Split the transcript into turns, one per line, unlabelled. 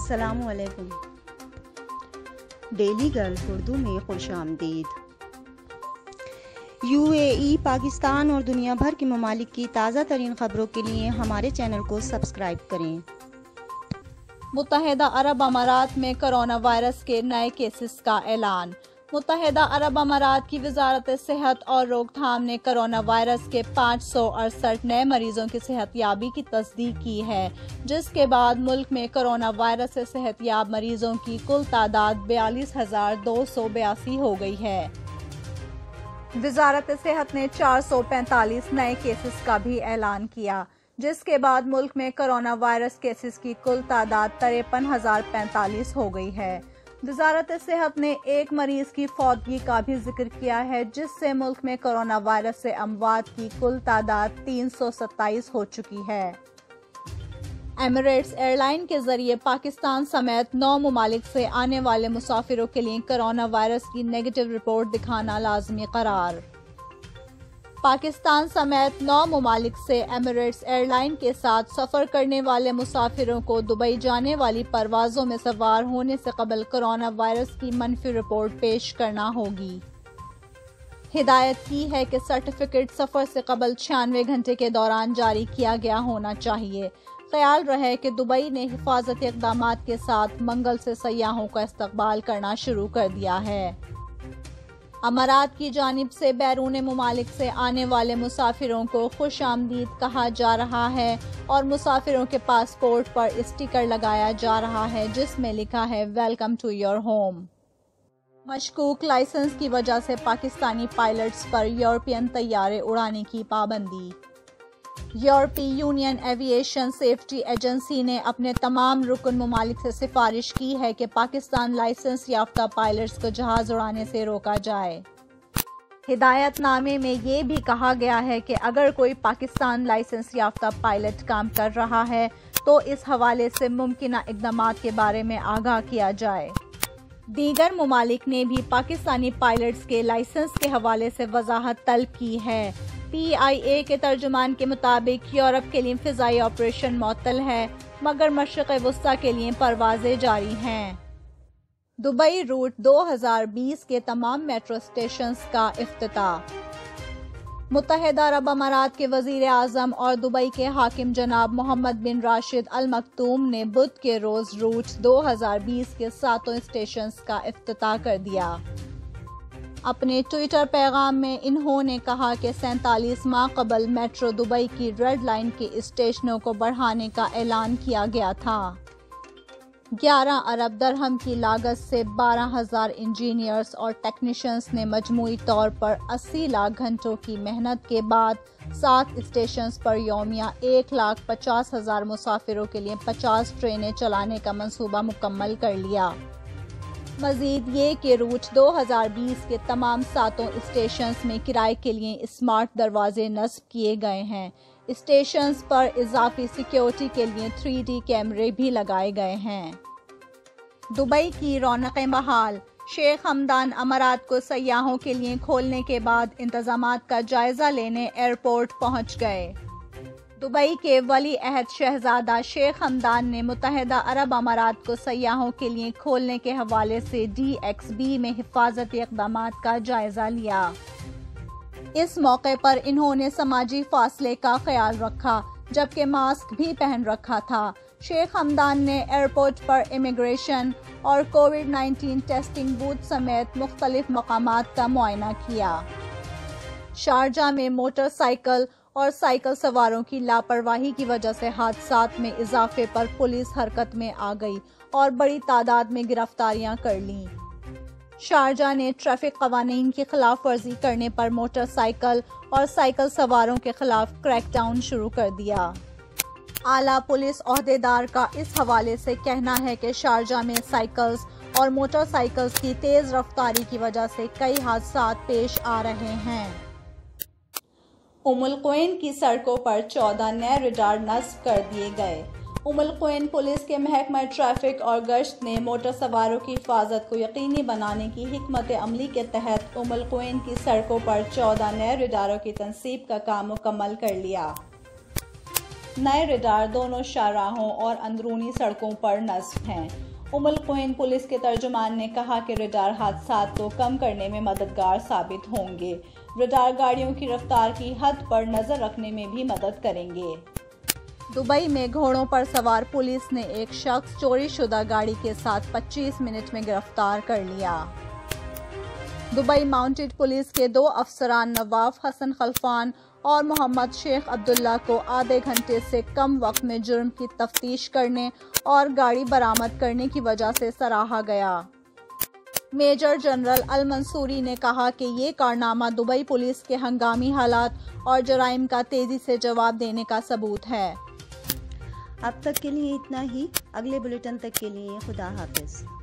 असलकुम daily girl Urdu में खुश आमदीद। यूएई, पाकिस्तान और दुनिया भर के ममालिक की ताज़ा तरीन खबरों के लिए हमारे चैनल को सब्सक्राइब करें।
मुतहदा अरब अमारात में कोरोना वायरस के नए केसेस का ऐलान। मुतहदा अरब अमारात की वजारत, सेहत और रोकथाम ने कोरोना वायरस के पाँच सौ अड़सठ नए मरीजों की सेहत याबी की तस्दीक की है, जिसके बाद मुल्क में कोरोना वायरस से सेहत याब मरीजों की कुल तादाद बयालीस हज़ार दो सौ बयासी हो गई है। वजारत सेहत ने चार सौ पैंतालीस नए केसेस का भी ऐलान किया, जिसके बाद मुल्क में कोरोना वायरस केसेस की कुल तादाद तिरपन हज़ार पैंतालीस हो गई है। वजारत सेहत ने एक मरीज़ की फौतगी का भी ज़िक्र किया है, जिससे मुल्क में कोरोना वायरस से अमवात की कुल तादाद तीन सौ सत्ताईस हो चुकी है। एमिरेट्स एयरलाइन के ज़रिए पाकिस्तान समेत नौ ममालिक से आने वाले मुसाफिरों के लिए कोरोना वायरस की नेगेटिव रिपोर्ट दिखाना लाजमी करार। पाकिस्तान समेत नौ ममालिक से एमिरेट्स एयरलाइन के साथ सफ़र करने वाले मुसाफिरों को दुबई जाने वाली परवाजों में सवार होने से कबल कोरोना वायरस की मनफी रिपोर्ट पेश करना होगी। हिदायत की है कि सर्टिफिकेट सफ़र से कबल छियानवे घंटे के दौरान जारी किया गया होना चाहिए। ख्याल रहे कि दुबई ने हिफाजती इकदाम के साथ मंगल से सयाहों का इस्तकबाल करना शुरू कर दिया है। अमारात की जानब से बैरून ममालिक से आने वाले मुसाफिरों को खुश आमदीद कहा जा रहा है और मुसाफिरों के पासपोर्ट पर स्टिकर लगाया जा रहा है, जिसमें लिखा है वेलकम टू योर होम मशकूक लाइसेंस की वजह से पाकिस्तानी पायलट्स पर यूरोपियन तैयारे उड़ाने की पाबंदी। यूरोपीय यूनियन एविएशन सेफ्टी एजेंसी ने अपने तमाम रुकन ममालिक से सिफारिश की है कि पाकिस्तान लाइसेंस याफ्ता पायलट्स को जहाज़ उड़ाने से रोका जाए। हिदायतनामे में ये भी कहा गया है कि अगर कोई पाकिस्तान लाइसेंस याफ्ता पायलट काम कर रहा है तो इस हवाले से मुमकिन इकदाम के बारे में आगाह किया जाए। दीगर ममालिक ने भी पाकिस्तानी पायलट्स के लाइसेंस के हवाले से वजाहत तलब की है। पीआईए के तर्जुमान के मुताबिक यूरोप के लिए फिजाई ऑपरेशन मअतल है, मगर मशरक़ वस्ती के लिए परवाजें जारी हैं। दुबई रूट 2020 के तमाम मेट्रो स्टेशन का अफ्ताह मुतहदा अरब अमारात के वज़ीर आज़म और दुबई के हाकिम जनाब मोहम्मद बिन राशिद अल मकतूम ने बुध के रोज रूट 2020 के सातों स्टेशन का अफ्ताह कर दिया। अपने ट्विटर पैगाम में इन्होंने कहा कि सैतालीस माह कबल मेट्रो दुबई की रेड लाइन के स्टेशनों को बढ़ाने का ऐलान किया गया था। 11 अरब दरहम की लागत से 12,000 इंजीनियर्स और टेक्नीशियंस ने मजमू तौर पर 80 लाख घंटों की मेहनत के बाद सात स्टेशन पर योमिया एक लाख पचास हज़ार मुसाफिरों के लिए 50 ट्रेनें चलाने का मंसूबा मुकम्मल कर लिया। मजीद ये कि रूट 2020 के तमाम सातों स्टेशन में किराए के लिए स्मार्ट दरवाजे नस्ब किए गए हैं। स्टेशन पर इजाफी सिक्योरिटी के लिए 3D कैमरे भी लगाए गए हैं। दुबई की रौनक बहाल। शेख हमदान अमारात को सयाहों के लिए खोलने के बाद इंतज़ाम का जायजा लेने एयरपोर्ट पहुँच गए। दुबई के वली अहद शहजादा शेख हमदान ने मुतहदा अरब अमारात को सयाहों के लिए खोलने के हवाले से डी एक्स बी में हिफाजती इकदाम का जायजा लिया। इस मौके पर इन्होंने समाजी फासले का ख्याल रखा, जबकि मास्क भी पहन रखा था। शेख हमदान ने एयरपोर्ट पर इमिग्रेशन और कोविड 19 टेस्टिंग बूथ समेत मुख्तलिफ़ मकाम का मुआयना किया। शारजा में मोटरसाइकिल और साइकिल सवारों की लापरवाही की वजह से हादसा में इजाफे पर पुलिस हरकत में आ गई और बड़ी तादाद में गिरफ्तारियाँ कर ली। शारजा ने ट्रैफ़िक कवानीन की खिलाफ वर्जी करने पर मोटरसाइकिल और साइकिल सवारों के खिलाफ क्रैकडाउन शुरू कर दिया। आला पुलिस अहदेदार का इस हवाले से कहना है कि शारजा में साइकिल्स और मोटरसाइकिल्स की तेज रफ्तारी की वजह से कई हादसा पेश आ रहे हैं। उमुलकोइन की सड़कों पर चौदह नए रिडार नस्ब कर दिए गए। उमुलकोइन पुलिस के महकमा ट्रैफ़िक और गश्त ने मोटर सवारों की हिफाजत को यकीनी बनाने की हमत अमली के तहत उमुलकोइन की सड़कों पर चौदह नए रिडारों की तनसीब का काम मुकम्मल कर लिया। नए रिडार दोनों शाहराहों और अंदरूनी सड़कों पर नस्ब हैं। उमल कोइन पुलिस के तर्जुमान ने कहा कि रडार हादसा को कम करने में मददगार साबित होंगे। रडार गाड़ियों की रफ्तार की हद पर नज़र रखने में भी मदद करेंगे। दुबई में घोड़ों पर सवार पुलिस ने एक शख्स चोरी शुदा गाड़ी के साथ 25 मिनट में गिरफ़्तार कर लिया। दुबई माउंटेड पुलिस के दो अफसरान नवाफ हसन खलफान और मोहम्मद शेख अब्दुल्ला को आधे घंटे से कम वक्त में जुर्म की तफ्तीश करने और गाड़ी बरामद करने की वजह से सराहा गया। मेजर जनरल अल मंसूरी ने कहा कि ये कारनामा दुबई पुलिस के हंगामी हालात और जराइम का तेज़ी से जवाब देने का सबूत है।
अब तक के लिए इतना ही। अगले बुलेटिन तक के लिए खुदा हाफिज़।